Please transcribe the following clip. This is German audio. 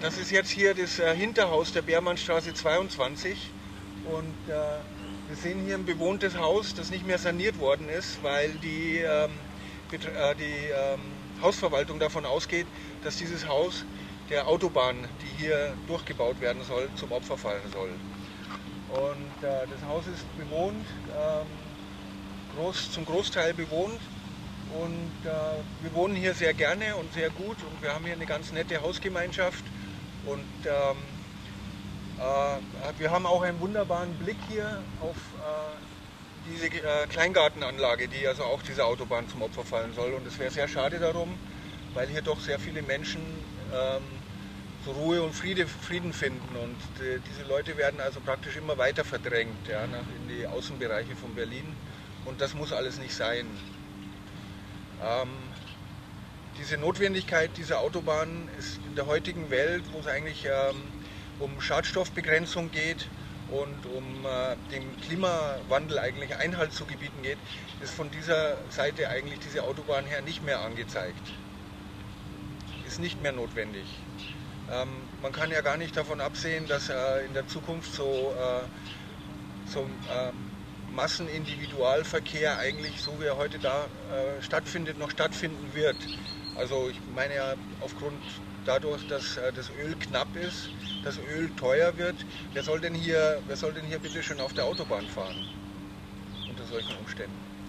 Das ist jetzt hier das äh, Hinterhaus der Beermannstraße 22 und äh, wir sehen hier ein bewohntes Haus, das nicht mehr saniert worden ist, weil die, ähm, äh, die ähm, Hausverwaltung davon ausgeht, dass dieses Haus der Autobahn, die hier durchgebaut werden soll, zum Opfer fallen soll. Und äh, das Haus ist bewohnt, ähm, groß, zum Großteil bewohnt. Und äh, wir wohnen hier sehr gerne und sehr gut. Und wir haben hier eine ganz nette Hausgemeinschaft und ähm, äh, wir haben auch einen wunderbaren Blick hier auf äh, diese äh, Kleingartenanlage, die also auch dieser Autobahn zum Opfer fallen soll. Und es wäre sehr schade darum, weil hier doch sehr viele Menschen ähm, so Ruhe und Friede, Frieden finden. Und die, diese Leute werden also praktisch immer weiter verdrängt ja, nach, in die Außenbereiche von Berlin. Und das muss alles nicht sein. Ähm, diese Notwendigkeit dieser Autobahn ist in der heutigen Welt, wo es eigentlich ähm, um Schadstoffbegrenzung geht und um äh, dem Klimawandel eigentlich Einhalt zu gebieten geht, ist von dieser Seite eigentlich diese Autobahn her nicht mehr angezeigt. Ist nicht mehr notwendig. Ähm, man kann ja gar nicht davon absehen, dass äh, in der Zukunft so, äh, so äh, Massenindividualverkehr eigentlich, so wie er heute da äh, stattfindet, noch stattfinden wird. Also ich meine ja aufgrund dadurch, dass äh, das Öl knapp ist, das Öl teuer wird. Wer soll denn hier, wer soll denn hier bitte schon auf der Autobahn fahren unter solchen Umständen?